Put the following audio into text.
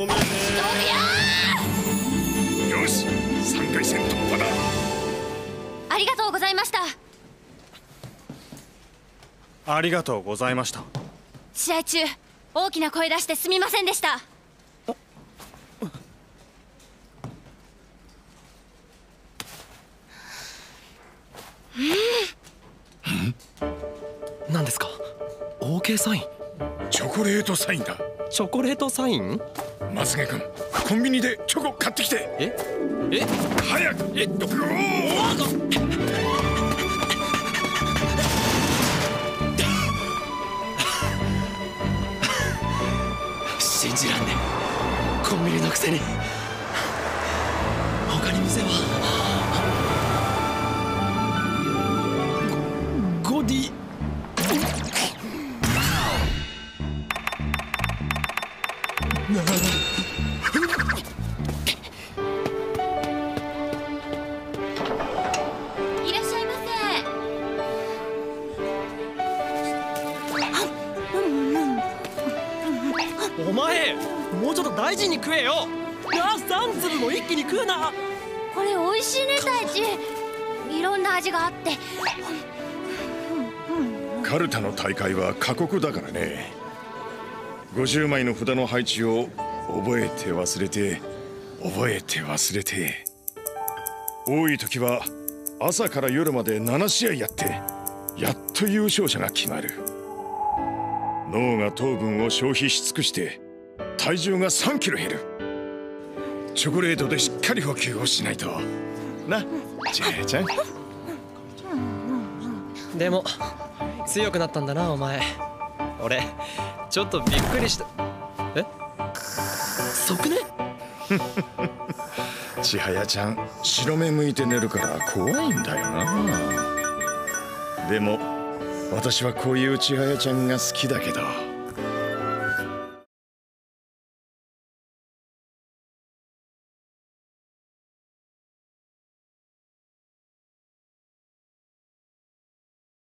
ごめんね。よし3回戦突破だ。ありがとうございました。ありがとうございました。試合中大きな声出してすみませんでした。何ですか？OK サイン？チョコレートサインだ。チョコレートサイン？まつげ君コンビニでチョコ買ってきて。え？え？早く。え？っと信じらんねえ。コンビニのくせに。他に店は。ゴゴディお前もうちょっと大事に食えよ。あ3粒も一気に食うな。せこれ美味しいね太一いろんな味があって。カルタの大会は過酷だからね50枚の札の配置を覚えて忘れて覚えて忘れて多い時は朝から夜まで7試合やってやっと優勝者が決まる。脳が糖分を消費し尽くして体重が3キロ減る。チョコレートでしっかり補給をしないと。なジェイちゃん。でも強くなったんだなお前。俺ちょっとびっくりした。え？そくね千早ちゃん白目向いて寝るから怖いんだよな。でも私はこういう千早ちゃんが好きだけど。